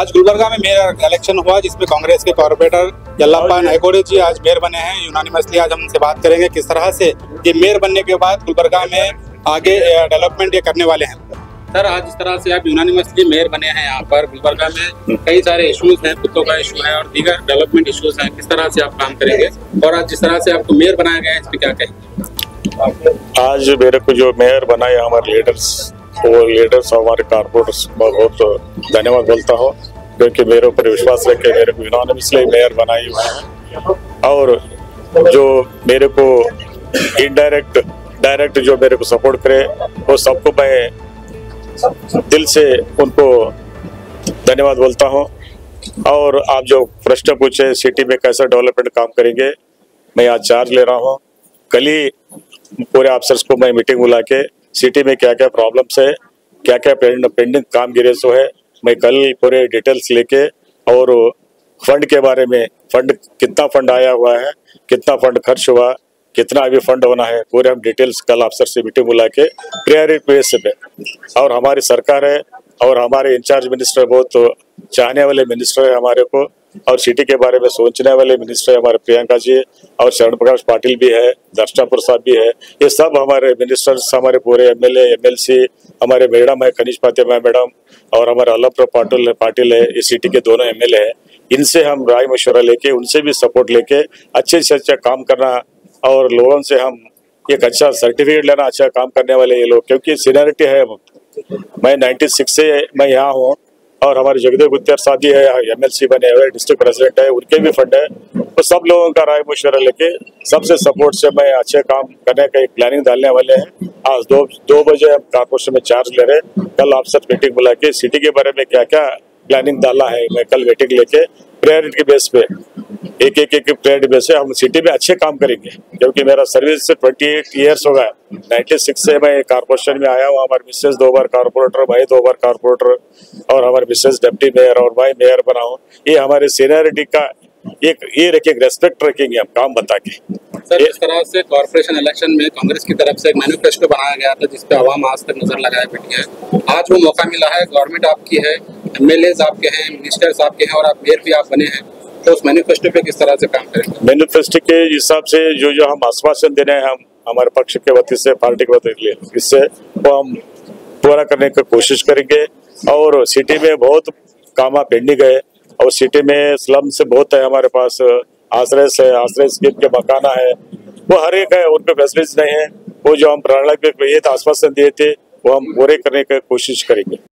आज गुलबर्गा में mayor election हुआ जिसमें कांग्रेस के कॉर्पोरेटर यल्लाप्पा नायकोड़े जी आज मेयर बने हैं। यूनानिमसली आज हम उनसे बात करेंगे किस तरह से ये मेयर बनने के बाद गुलबर्गा में आगे डेवलपमेंट ये करने वाले हैं। सर आज जिस तरह से आप यूनानिमसली मेयर बने हैं यहाँ पर गुलबर्गा में। कई सारे इश्यूज़ हैं कुत्तों का इशू है और दीगर डेवलपमेंट इश्यूज़ हैं। किस तरह से आप काम करेंगे? और आज जिस तरह से आपको मेयर बनाया गया है इस पर क्या कहेंगे? आज मेरे को जो मेयर बनाया हमारे लीडर्स वो लीडर्स हमारे कारपोरेटर्स बहुत धन्यवाद बोलता हूँ क्योंकि मेरे ऊपर विश्वास रख, मेरे को इन्होंने इसलिए मेयर बनाई हुई है। और जो मेरे को इनडायरेक्ट डायरेक्ट जो मेरे को सपोर्ट करे, वो सबको मैं दिल से उनको धन्यवाद बोलता हूँ। और आप जो प्रश्न पूछे सिटी में कैसा डेवलपमेंट काम करेंगे, मैं आज चार्ज ले रहा हूँ। कल ही पूरे अफसर्स को मैं मीटिंग बुला के सिटी में क्या क्या प्रॉब्लम्स है क्या क्या पेंडिंग काम गिरे सो है, मैं कल पूरे डिटेल्स लेके और फंड के बारे में फंड कितना फंड आया हुआ है, कितना फंड खर्च हुआ, कितना अभी फंड होना है, पूरे हम डिटेल्स कल अफसर से मीटिंग बुला के प्रायोरिटी बेस पे। और हमारी सरकार है, और हमारे इंचार्ज मिनिस्टर बहुत चाहने वाले मिनिस्टर है हमारे को और सिटी के बारे में सोचने वाले मिनिस्टर हमारे प्रियंका जी और शरण प्रकाश पाटिल भी है, दर्शना प्रसाद भी है, ये सब हमारे मिनिस्टर्स हमारे पूरे एमएलए एमएलसी हमारे मैडम है कनिष फातिमा मैडम, और हमारे अल्लभ पाटिल पाटिल है, ये सिटी के दोनों एमएलए है। इनसे हम राय मशवरा लेके, उनसे भी सपोर्ट लेके, अच्छे से अच्छा काम करना, और लोगों से हम एक अच्छा सर्टिफिकेट लेना अच्छा काम करने वाले ये लोग, क्योंकि सीनियरिटी है मैं 96 से मैं यहाँ हूँ और हमारे जगदेव साहब जी है सी बने हुए डिस्ट्रिक्ट प्रेसिडेंट है, उनके भी फंड है। तो सब लोगों का राय मशवरा लेके सबसे सपोर्ट से मैं अच्छे काम करने का एक प्लानिंग डालने वाले हैं। आज दो दो बजे हम कारपोरेशन में चार्ज ले रहे हैं। कल आपसे मीटिंग बुला के सिटी के बारे में क्या क्या प्लानिंग डाला है, मैं कल मीटिंग लेके प्रायोरिटी बेस पे। एक एक एक प्रायोरिटी बेस पे हम सिटी में अच्छे काम करेंगे। क्योंकि मेरा सर्विस से ट्वेंटी एट ईयर्स हो गया नाइन्टी सिक्स से मैं कारपोरेशन में आया हूँ। हमारे मिसेज दो बार कारपोरेटर भाई दो बार कारपोरेटर और हमारे मिसेज डिप्टी मेयर और भाई मेयर बना हूँ। ये हमारे सीनियरिटी का एक, ये रखेंगे रेस्पेक्ट रखेंगे हम, काम बता के। सर, इस तरह से कॉर्पोरेशन इलेक्शन में कांग्रेस की तरफ़ से एक मैनिफेस्टो बनाया गया था जिसपे आवाम आज तक नज़र लगाए बैठी है। आज वो मौका मिला है गवर्नमेंट आपकी है एमएलए आपके हैं मिनिस्टर्स आपके हैं, और आप मेयर भी आप बने हैं। तो उस मैनिफेस्टो पे किस तरह से काम करेंगे मैनिफेस्टो के हिसाब से जो जो हम आश्वासन दे रहे हैं, हम हमारे पक्ष के वती से, पार्टी के वती इससे वो हम पूरा करने की कोशिश करेंगे। और सिटी में बहुत काम पेंडिंग है। और सिटी में स्लम से बहुत है हमारे पास। आश्रय है आश्रय स्कीम के मकाना है। वो हर एक है उन पे फैसिलिटीज़ नहीं है। वो जो हम प्रणा ये आश्वासन दिए थे, वो हम पूरे करने की कोशिश करेंगे।